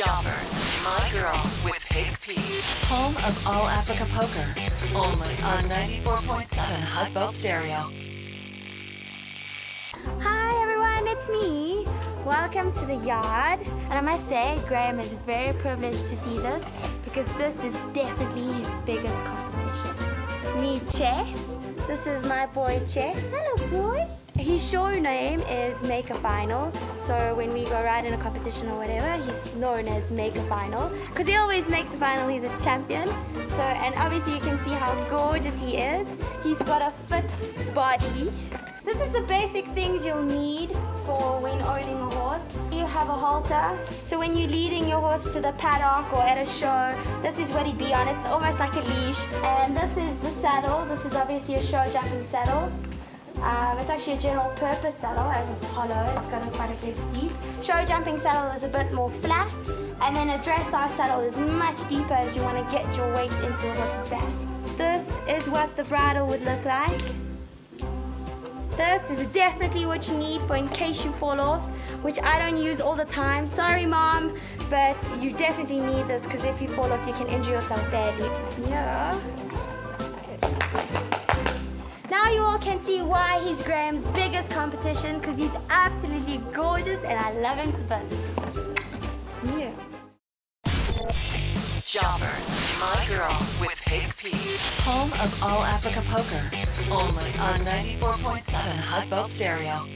Joffers, My Girl with Piggs Peak. Home of All Africa Poker. Only on 94.7 Highveld Stereo. Hi everyone, it's me. Welcome to the yard. And I must say, Graeme is very privileged to see this because this is definitely his biggest competition. Meet Chess. This is my boy Chess. Hello, boy. His show name is Make a Final. So when we go ride in a competition or whatever, he's known as Make a Final because he always makes a final. He's a champion. So and obviously you can see how gorgeous he is. He's got a fit body. This is the basic things you'll need for when owning a horse. You have a halter, so when you're leading your horse to the paddock or at a show, this is what he'd be on. It's almost like a leash. And this is the saddle. This is obviously a show jumping saddle. Um, it's actually a general purpose saddle as it's hollow. It's got a quite a big seat. Show jumping saddle is a bit more flat, and then a dressage saddle is much deeper as you want to get your weight into the horse's back. This is what the bridle would look like. This is definitely what you need for in case you fall off, which I don't use all the time. Sorry, mom, but you definitely need this because if you fall off, you can injure yourself badly. Yeah. See why he's Graeme's biggest competition because he's absolutely gorgeous and I love him to bits. Yeah. Joffers, My Girl with Piggs Peak. Home of All Africa Poker. Only on 94.7 Highveld Stereo.